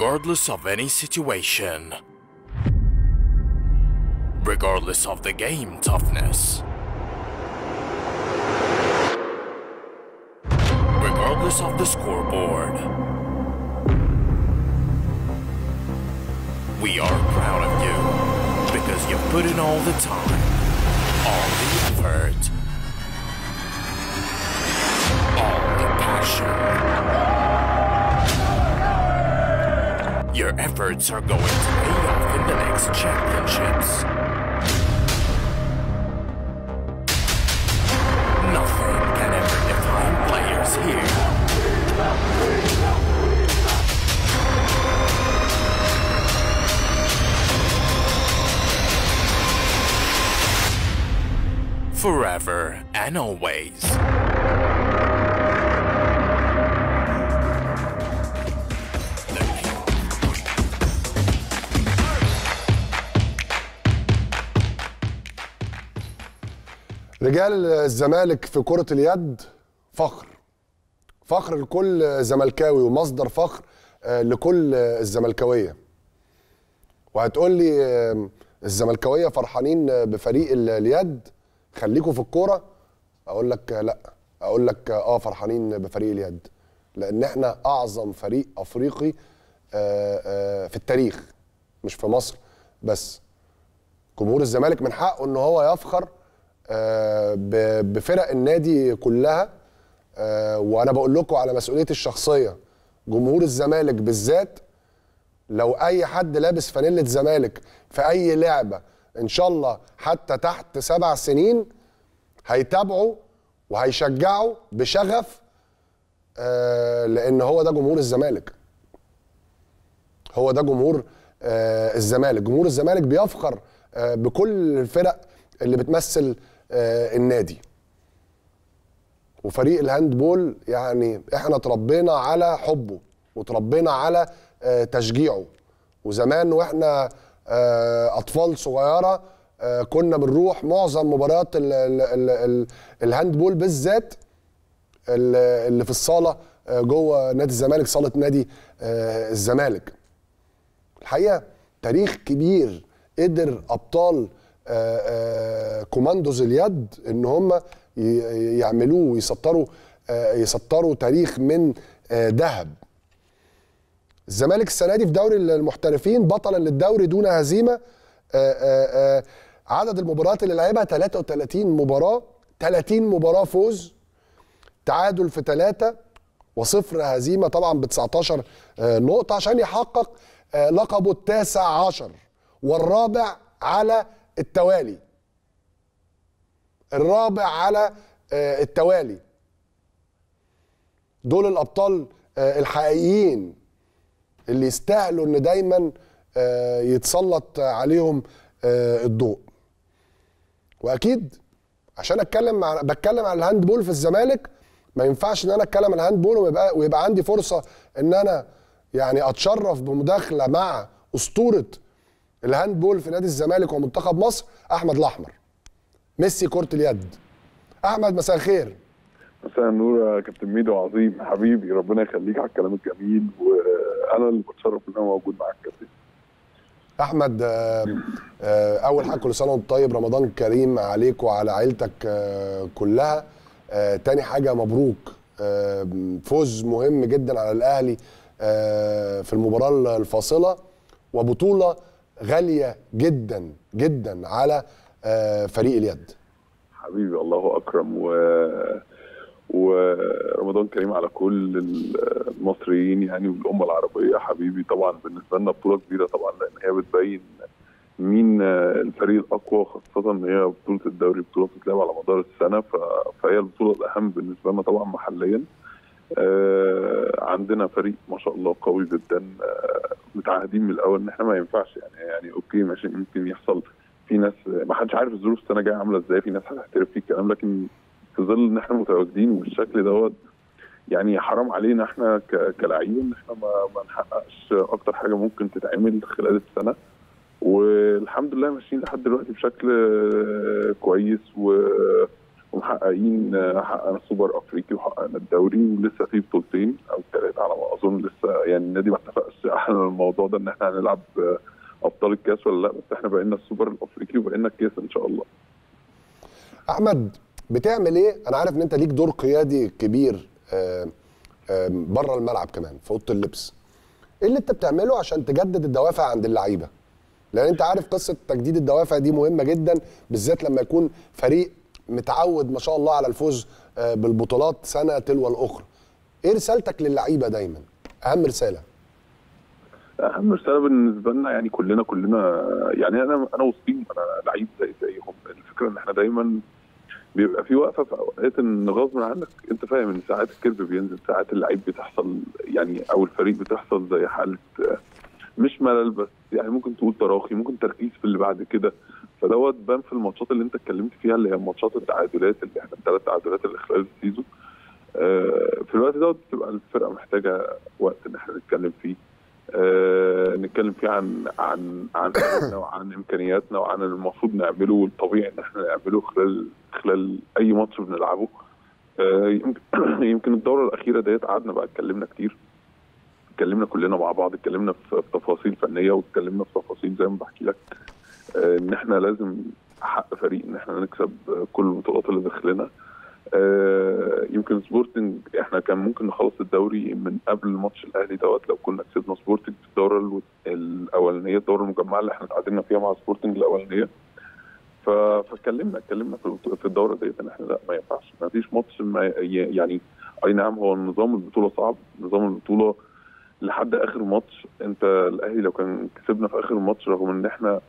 Regardless of any situation, regardless of the game toughness, regardless of the scoreboard. We are proud of you because you put in all the time, all the effort, all the passion. Your efforts are going to pay off in the next championships. Nothing can ever define players here. Forever and always. رجال الزمالك في كرة اليد فخر. فخر لكل زملكاوي ومصدر فخر آه، لكل الزملكاوية. وهتقول لي آه، الزملكاوية فرحانين بفريق ال- اليد؟ خليكوا في الكورة. أقول لك آه، لا. أقول لك آه فرحانين بفريق اليد. لأن إحنا أعظم فريق أفريقي آه، آه، في التاريخ مش في مصر. بس جمهور الزمالك من حقه إن هو يفخر آه، بفرق النادي كلها. آه، وأنا بقول لكم على مسؤوليتي الشخصية جمهور الزمالك بالذات لو أي حد لابس فانيلة زمالك في أي لعبة إن شاء الله حتى تحت سبع سنين هيتابعوا وهيشجعوا بشغف آه لأن هو ده جمهور الزمالك. هو ده جمهور آه الزمالك. جمهور الزمالك بيفخر بكل الفرق اللي بتمثل النادي. وفريق ال handball يعني إحنا اتربينا على حبه وتربينا على آه تشجيعه. وزمان وإحنا آه أطفال صغيرة آه كنا بنروح معظم مباريات ال- ال- ال- ال- ال handball بالذات ال- اللي في الصالة آه جوه نادي الزمالك صالة نادي آه الزمالك. الحقيقة تاريخ كبير قدر أبطال آه، آه، كوماندوز اليد إن هم يعملوه ويسطروا آه، يسطروا تاريخ من آه، ذهب. الزمالك السنة دي في دوري المحترفين بطلا للدوري دون هزيمة. آه، آه، آه، عدد المباريات اللي لعبها 33 مباراة 30 مباراة فوز تعادل في ثلاثة وصفر هزيمة طبعا ب 19 آه، نقطة عشان يحقق آه، لقبه التاسع عشر والرابع على التوالي. الرابع على آه، التوالي. دول الأبطال آه، الحقيقيين اللي يستاهلوا إن دايما آه، يتسلط عليهم الضوء. وأكيد عشان أتكلم مع بتكلم عن ال handball في الزمالك ما ينفعش إن أنا أتكلم عن ال handball ويبقى ويبقى عندي فرصة إن أنا يعني أتشرف بمداخلة مع أسطورة ال handball في نادي الزمالك ومنتخب مصر أحمد الأحمر. ميسي كرة اليد. أحمد مساء الخير. مساء النور يا كابتن ميدو عظيم. حبيبي ربنا يخليك على الكلام الجميل وأنا اللي بتشرف إن أنا موجود معاك كابتن أحمد آه، آه، أول حاجة كل سنة وأنت طيب رمضان كريم عليك وعلى عيلتك آه، كلها. تاني حاجة مبروك. فوز مهم جدا على الأهلي في المباراة الفاصلة وبطولة غالية جدا جدا على آه، فريق اليد. حبيبي الله أكرم. و ورمضان كريم على كل المصريين يعني والأمة العربية. حبيبي طبعا بالنسبة لنا بطولة كبيرة طبعا لأن هي بتبين مين الفريق الأقوى خاصة إن هي بطولة الدوري بطولة بتتلعب على مدار السنة. فهي البطولة الأهم بالنسبة لنا طبعا محليا. عندنا فريق ما شاء الله قوي جدا آه متعهدين من الأول إن إحنا ما ينفعش يعني يعني أوكي ماشي ممكن يحصل في ناس ما حدش عارف الظروف السنة الجاية عاملة إزاي في ناس هتحترف في الكلام لكن في ظل إن إحنا متواجدين بالشكل دوت يعني حرام علينا إحنا كلاعبين إن إحنا ما, ما نحققش أكتر حاجة ممكن تتعمل خلال السنة. والحمد لله ماشيين لحد دلوقتي بشكل آه، كويس و- ومحققين آه، حققنا السوبر أفريقي وحققنا الدوري ولسه في بطولتين أو ثلاثة على ما أظن. لسه يعني النادي ما اتفقش على الموضوع ده إن إحنا هنلعب آه، أبطال الكاس ولا لأ بس إحنا بقينا السوبر الأفريقي وبقينا الكاس إن شاء الله. أحمد بتعمل إيه؟ أنا عارف إن أنت ليك دور قيادي كبير بره الملعب كمان في أوضة اللبس. إيه اللي أنت بتعمله عشان تجدد الدوافع عند اللعيبة؟ لأن أنت عارف قصة تجديد الدوافع دي مهمة جدا بالذات لما يكون فريق متعود ما شاء الله على الفوز آه، بالبطولات سنة تلو الأخرى. إيه رسالتك للعيبة دايما؟ أهم رسالة. أهم رسالة بالنسبة لنا يعني كلنا كلنا يعني أنا أنا وسطيهم أنا لعيب زي زيهم. الفكرة إن إحنا دايما بيبقى في وقفة في أوقات إن غصب عنك أنت فاهم إن ساعات الكيرف بينزل ساعات اللعيب بتحصل يعني أو الفريق بتحصل زي حالة مش ملل بس. يعني ممكن تقول تراخي ممكن تركيز في اللي بعد كده. فدوت بان في الماتشات اللي انت اتكلمت فيها اللي هي ماتشات التعادلات اللي إحنا الثلاث تعادلات اللي خلال ال season. آه، في الوقت دوت بتبقى الفرقة محتاجة وقت إن إحنا نتكلم فيه. آه، نتكلم فيه عن عن عن وعن إمكانياتنا وعن المفروض نعمله والطبيعي إن إحنا نعمله خلال خلال أي ماتش بنلعبه. آه، يمكن يمكن الدورة الأخيرة ديت قعدنا بقى اتكلمنا كتير. اتكلمنا كلنا مع بعض اتكلمنا في تفاصيل فنية واتكلمنا في تفاصيل زي ما بحكي لك. آه، إن إحنا لازم حق فريق إن إحنا نكسب كل البطولات اللي داخلنا. آه، يمكن سبورتنج إحنا كان ممكن نخلص الدوري من قبل ماتش الأهلي دوت لو كنا كسبنا سبورتنج في الدورة الأولانية الدورة المجمعة اللي إحنا تعادلنا فيها مع سبورتنج الأولانية. فاتكلمنا اتكلمنا في الدورة ديت إن إحنا لأ ما ينفعش. ما فيش ماتش ما يعني أي نعم هو نظام البطولة صعب نظام البطولة لحد آخر ماتش أنت الأهلي لو كان كسبنا في آخر ماتش رغم إن إحنا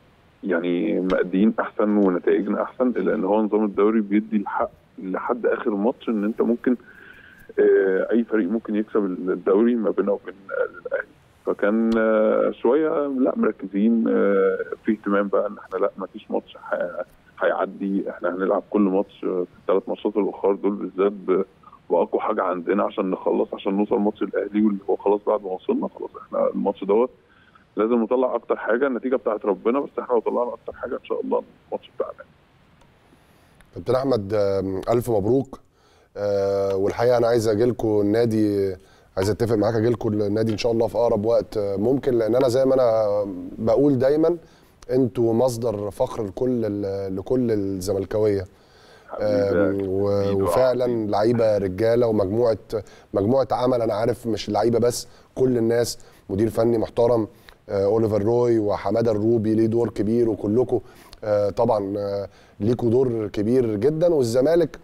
يعني مادين أحسن ونتائجنا أحسن إلا إن هو نظام الدوري بيدي الحق لحد آخر ماتش إن أنت ممكن آه، أي فريق ممكن يكسب الدوري ما بينه وبين الأهلي. فكان آه، شوية لا مركزين آه، في اهتمام بقى إن إحنا لا ما فيش ماتش هيعدي إحنا هنلعب كل ماتش في الثلاث ماتشات الأخر دول بالذات باقوى حاجة عندنا عشان نخلص عشان نوصل ماتش الأهلي واللي هو خلاص بعد ما وصلنا خلاص إحنا الماتش دوت لازم نطلع أكتر حاجة النتيجة بتاعت ربنا بس إحنا لو طلعنا أكتر حاجة إن شاء الله الماتش بتاعنا. كابتن أحمد ألف مبروك. آه، والحقيقة أنا عايز أجي لكم النادي عايز أتفق معاك أجي لكم النادي إن شاء الله في أقرب وقت. ممكن لأن أنا زي ما أنا بقول دايما أنتوا مصدر فخر لكل لكل الزملكاوية. وفعلا لعيبة رجالة ومجموعه مجموعة عمل. أنا عارف مش اللعيبه بس كل الناس. مدير فني محترم آه، أوليفر روي وحمادة الروبي ليه دور كبير وكلكم آه، طبعا آه، ليكوا دور كبير جدا. والزمالك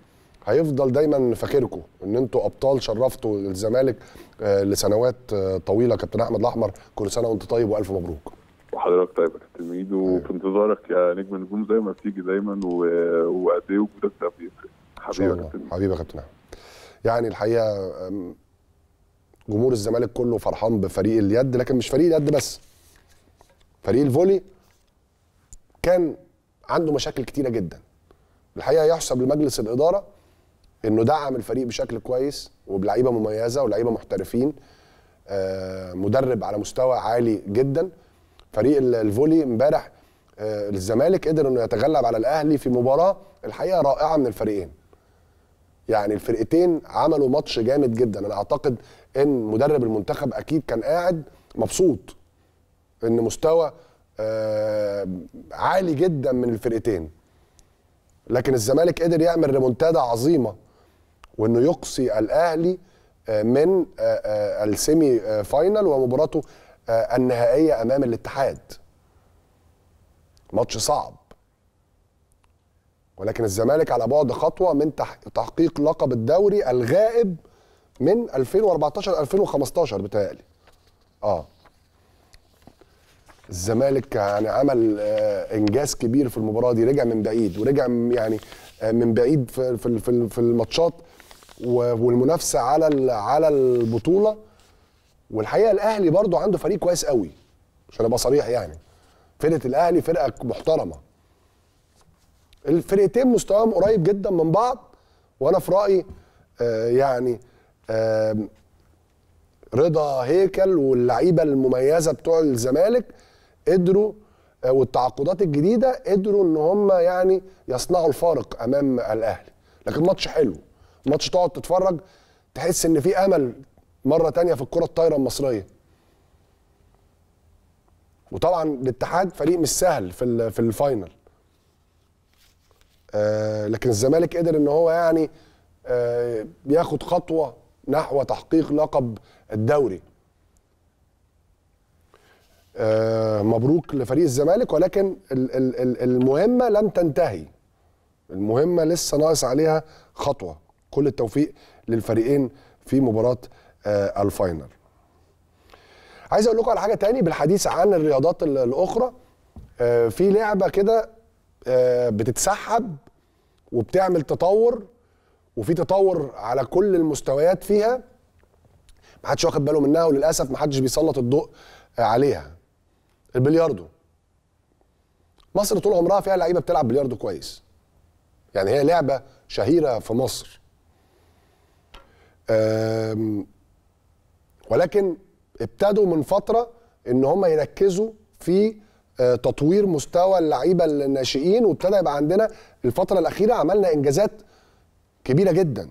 هيفضل دايما فاكركم إن أنتوا أبطال شرفتوا الزمالك آه، لسنوات آه، طويلة. كابتن أحمد الأحمر كل سنة وأنت طيب وألف مبروك. وحضرتك طيب يا كابتن ميدو وفي انتظارك يا نجم النجوم زي ما بتيجي دايما وقد إيه وجودك ده بيفرق. شاء حبيبي يا كابتن. حبيبي يا كابتن أحمد. يعني الحقيقة جمهور الزمالك كله فرحان بفريق اليد لكن مش فريق اليد بس. فريق الفولي كان عنده مشاكل كتيرة جدا. الحقيقة يحسب لمجلس الإدارة إنه دعم الفريق بشكل كويس وبلعيبة مميزة ولعيبة محترفين آه، مدرب على مستوى عالي جدا. فريق ال- الفولي امبارح آه، الزمالك قدر إنه يتغلب على الأهلي في مباراة الحقيقة رائعة من الفريقين. يعني الفرقتين عملوا ماتش جامد جدا. أنا أعتقد إن مدرب المنتخب أكيد كان قاعد مبسوط إن مستوى آه، عالي جدا من الفرقتين. لكن الزمالك قدر يعمل ريمونتادا عظيمة وإنه يقصي الأهلي آه، من ال semi final ومباراته النهائية أمام الاتحاد. ماتش صعب. ولكن الزمالك على بعد خطوة من تح- تحقيق لقب الدوري الغائب من 2014 2015 بتهيألي. آه. الزمالك يعني عمل آه، إنجاز كبير في المباراة دي رجع من بعيد ورجع يعني آه، من بعيد في في في- الماتشات والمنافسة على على البطولة. والحقيقة الأهلي برضو عنده فريق كويس قوي عشان أبقى صريح يعني. فرقة الأهلي فرقة محترمة. الفرقتين مستواهم قريب جدا من بعض وأنا في رأيي آه يعني آه رضا هيكل واللعيبة المميزة بتوع الزمالك قدروا آه والتعاقدات الجديدة قدروا إن هم يعني يصنعوا الفارق أمام الأهلي. لكن ماتش حلو. ماتش تقعد تتفرج تحس إن في أمل مرة تانية في الكرة الطايرة المصرية. وطبعا الاتحاد فريق مش سهل في في الفاينل. آه، لكن الزمالك قدر إن هو يعني آه، ياخد خطوة نحو تحقيق لقب الدوري. آه، مبروك لفريق الزمالك ولكن ال- ال- ال- المهمة لم تنتهي. المهمة لسه ناقص عليها خطوة. كل التوفيق للفريقين في مباراة الفاينل. عايز أقول لكم على حاجة تاني بالحديث عن الرياضات ال- الأخرى. آه، في لعبة كده آه، بتتسحب وبتعمل تطور وفي تطور على كل المستويات فيها. ما حدش واخد باله منها وللأسف ما حدش بيسلط الضوء آه، عليها. البلياردو. مصر طول عمرها فيها لعيبة بتلعب بلياردو كويس. يعني هي لعبة شهيرة في مصر. ولكن ابتدوا من فترة إن هم يركزوا في آه، تطوير مستوى اللعيبة الناشئين وابتدى يبقى عندنا الفترة الأخيرة عملنا إنجازات كبيرة جدا.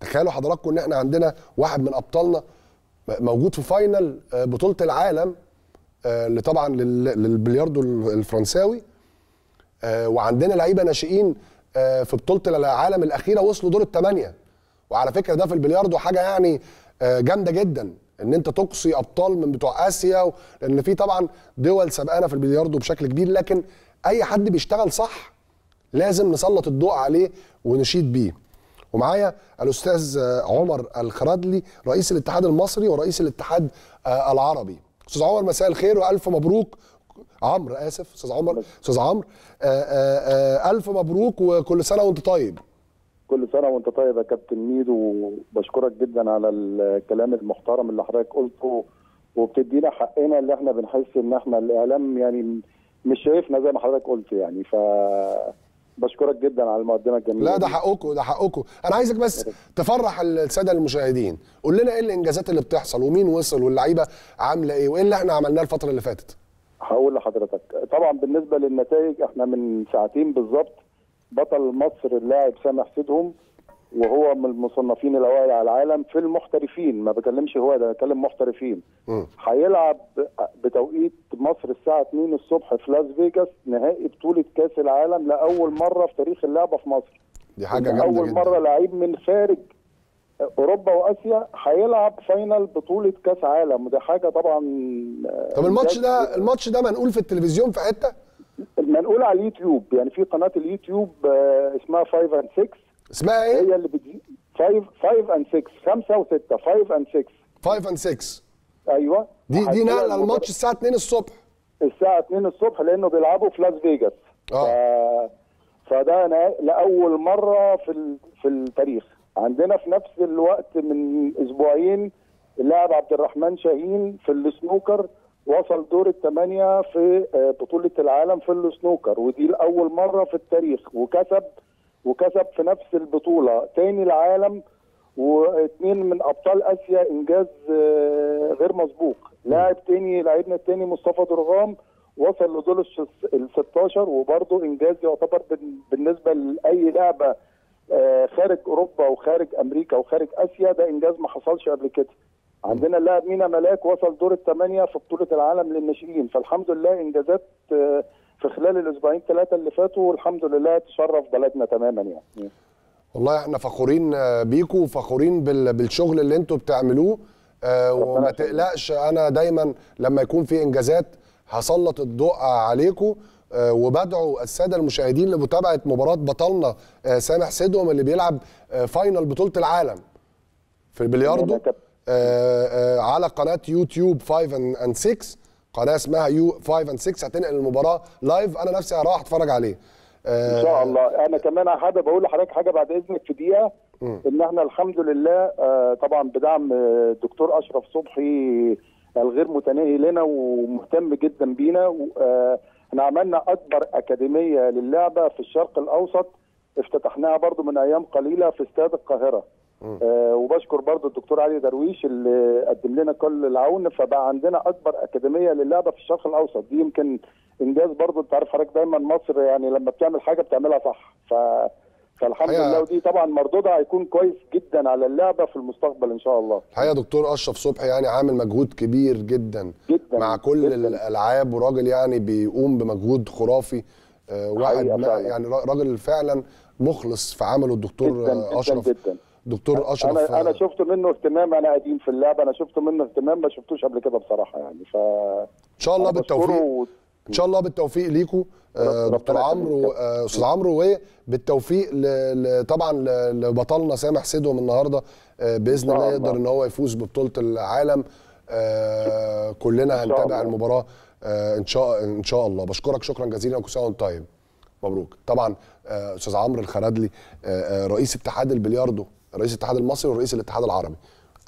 تخيلوا حضراتكم إن إحنا عندنا واحد من أبطالنا موجود في فاينل آه، بطولة العالم آه، اللي طبعا لل- للبلياردو الفرنساوي وعندنا لعيبة ناشئين في بطولة العالم الأخيرة وصلوا دور الثمانيه وعلى فكرة ده في البلياردو حاجة يعني جامدة جدا إن أنت تقصي أبطال من بتوع آسيا. لأن في طبعا دول سبقانا في البلياردو بشكل كبير لكن أي حد بيشتغل صح لازم نسلط الضوء عليه ونشيد بيه. ومعايا الأستاذ آه، عمر الخرادلي رئيس الاتحاد المصري ورئيس الاتحاد آه، العربي. أستاذ عمر مساء الخير وألف مبروك. عمرو آسف أستاذ عمر أستاذ عمرو. آه، آه، آه، ألف مبروك وكل سنة وأنت طيب. كل سنة وانت طيب يا كابتن ميدو وبشكرك جدا على الكلام المحترم اللي حضرتك قلته وبتدينا حقنا اللي إحنا بنحس ان إحنا الإعلام يعني مش شايفنا زي ما حضرتك قلت يعني. ف بشكرك جدا على المقدمة الجميلة لا ده. حقكم ده حقكم. أنا عايزك بس تفرح السادة المشاهدين. قول لنا إيه الإنجازات اللي بتحصل ومين وصل واللعيبة عاملة إيه وإيه اللي إحنا عملناه الفترة اللي فاتت؟ هقول لحضرتك. طبعا بالنسبة للنتائج إحنا من ساعتين بالظبط بطل مصر اللاعب سامح سيدهم وهو من المصنفين الأوائل على العالم في المحترفين. ما بكلمش هو ده بكلم محترفين. هيلعب بتوقيت مصر الساعة 2 الصبح في لاس فيجاس نهائي بطولة كأس العالم لأول مرة في تاريخ اللعبة في مصر. دي حاجة جامدة اول جدا. مرة لعيب من خارج أوروبا وآسيا هيلعب final بطولة كأس عالم. وده حاجة طبعا آه، طب الماتش ده الماتش ده منقول في التلفزيون في حتة؟ منقول على اليوتيوب. يعني في قناة اليوتيوب آه، اسمها 5 and 6 اسمها إيه؟ هي اللي بتجي 5 5 and 6 5 و6 5 and 6 5 and 6 أيوه. دي دي نقلة الماتش الساعة 2 الصبح. الساعة 2 الصبح لأنه بيلعبوا في لاس فيجاس. آه. ف... فده نا- لأول مرة في ال... في التاريخ. عندنا في نفس الوقت من أسبوعين اللاعب عبد الرحمن شاهين في السنوكر وصل دور الثمانيه في آه، بطولة العالم في السنوكر ودي لأول مرة في التاريخ وكسب وكسب في نفس البطولة تاني العالم واثنين من أبطال آسيا إنجاز آه، غير مسبوق لاعب تاني لاعبنا التاني مصطفى درغام وصل لدور ال 16 وبرضه إنجاز يعتبر بال- بالنسبة لأي لعبة آه، خارج أوروبا وخارج أمريكا وخارج آسيا ده إنجاز ما حصلش قبل كده. عندنا اللاعب مينا ملاك وصل دور الثمانيه في بطولة العالم للناشئين فالحمد لله إنجازات آه، في خلال الأسبوعين ثلاثة اللي فاتوا والحمد لله تشرف بلدنا تماما يعني. والله إحنا فخورين آه، بيكوا وفخورين بال- بالشغل اللي أنتوا بتعملوه آه، وما. تقلقش أنا دايما لما يكون في إنجازات هسلط الضوء عليكم وبدعو السادة المشاهدين لمتابعة مباراة بطلنا سامح سيدهم اللي بيلعب final بطولة العالم في البلياردو آه، آه، على قناة يوتيوب 5 and 6 قناة اسمها يو 5 and 6 هتنقل المباراة live أنا نفسي هروح أتفرج عليه. إن شاء الله. أنا كمان حابب أقول لحضرتك حاجة بعد إذنك في دقيقة. إن إحنا الحمد لله آه، طبعا بدعم آه، الدكتور أشرف صبحي الغير متناهي لنا ومهتم جدا بينا. آه، إحنا عملنا أكبر أكاديمية للعبة في الشرق الأوسط. افتتحناها برضو من أيام قليلة في استاد القاهرة. آه وبشكر برضو الدكتور علي درويش اللي قدم لنا كل العون فبقى عندنا أكبر أكاديمية للعبة في الشرق الأوسط دي يمكن إنجاز برضو أنت عارف حضرتك دايما مصر يعني لما بتعمل حاجة بتعملها صح ف فالحمد. لله ودي طبعا مردودها هيكون كويس جدا على اللعبة في المستقبل إن شاء الله الحقيقة دكتور أشرف صبحي يعني عامل مجهود كبير جدا جدا مع كل جداً. الألعاب وراجل يعني بيقوم بمجهود خرافي آه، واحد. يعني را- راجل فعلا مخلص في عمله الدكتور جدا آه، جدا أشرف جدا دكتور أشرف أنا أنا آه، شفت منه اهتمام أنا قديم في اللعبه أنا شفت منه اهتمام ما شفتوش قبل كده بصراحة يعني ف إن شاء الله بالتوفيق و- إن شاء الله بالتوفيق ليكوا آه، دكتور. عمرو آه، أستاذ عمرو وبالتوفيق ل- طبعا لبطلنا سامح سيدهم النهارده آه، بإذن الله. يقدر إن هو يفوز ببطولة العالم آه، كلنا هنتابع. المباراة إن شاء إن شاء الله بشكرك شكرا جزيلا وكل سنة وأنت طيب مبروك طبعا أستاذ عمرو الخرادلي آه، رئيس اتحاد البلياردو رئيس الاتحاد المصري ورئيس الاتحاد العربي.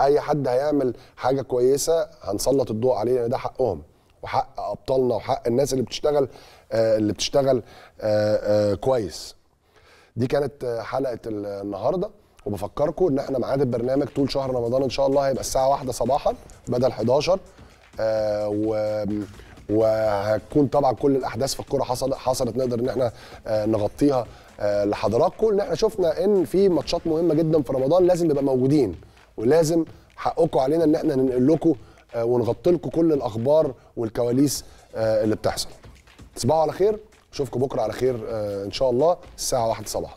أي حد هيعمل حاجة كويسة هنسلط الضوء عليه لأن ده حقهم. وحق أبطالنا وحق الناس اللي بتشتغل آه، اللي بتشتغل آه، آه، كويس. دي كانت حلقة ال- النهارده. وبفكركم إن إحنا ميعاد البرنامج طول شهر رمضان إن شاء الله هيبقى الساعة واحدة صباحا بدل 11 آه، و وهتكون طبعا كل الأحداث في الكورة حصل حصلت نقدر إن إحنا نغطيها. لحضراتكم ان إحنا شفنا ان في ماتشات مهمة جدا في رمضان لازم نبقى موجودين ولازم حقكم علينا ان إحنا ننقل لكم آه، ونغطي لكم كل الأخبار والكواليس آه، اللي بتحصل. تصبحوا على خير اشوفكم بكرة على خير آه، إن شاء الله الساعة 1 صباحا.